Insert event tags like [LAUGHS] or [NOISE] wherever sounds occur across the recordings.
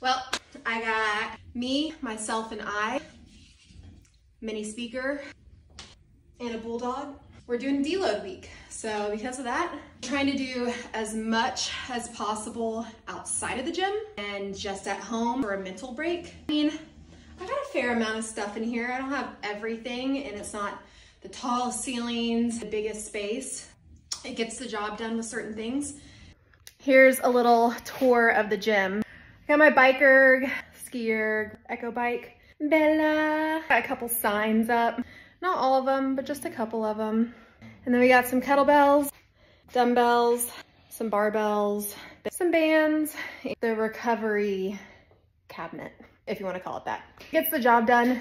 Well, I got me, myself, and I, mini speaker, and a bulldog. We're doing deload week. So because of that, trying to do as much as possible outside of the gym and just at home for a mental break. I mean, I got a fair amount of stuff in here. I don't have everything and it's not the tallest ceilings, the biggest space. It gets the job done with certain things. Here's a little tour of the gym. Got my BikeErg, SkiErg, echo bike, Bella. Got a couple signs up. Not all of them, but just a couple of them. And then we got some kettlebells, dumbbells, some barbells, some bands, the recovery cabinet, if you wanna call it that. Gets the job done.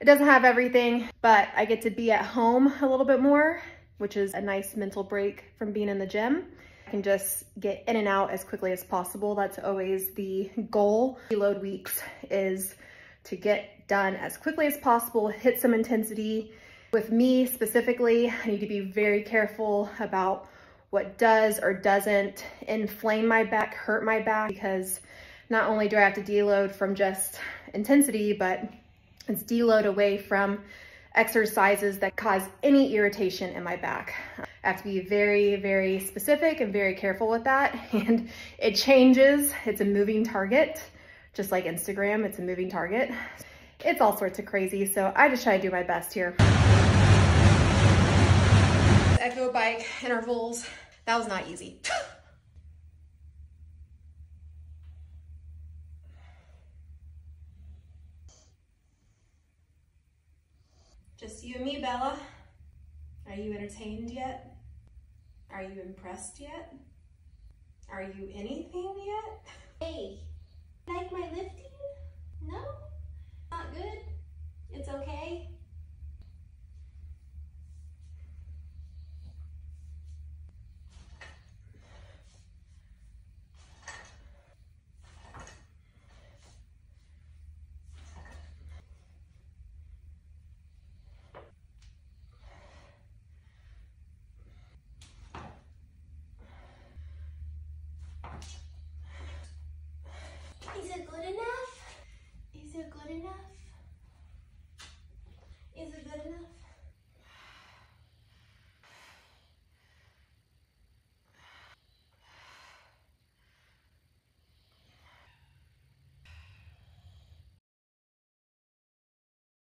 It doesn't have everything, but I get to be at home a little bit more, which is a nice mental break from being in the gym. Can just get in and out as quickly as possible. That's always the goal. Load weeks is to get done as quickly as possible, hit some intensity, with me specifically, I need to be very careful about what does or doesn't inflame my back, hurt my back, because not only do I have to deload from just intensity, but it's deload away from exercises that cause any irritation in my back. I have to be very, very specific and very careful with that. [LAUGHS] And it changes, it's a moving target, just like Instagram, it's a moving target. It's all sorts of crazy, so I just try to do my best here. Echo bike intervals, that was not easy. [GASPS] Just you and me, Bella. Are you entertained yet? Are you impressed yet? Are you anything yet? Hey, like my lifting?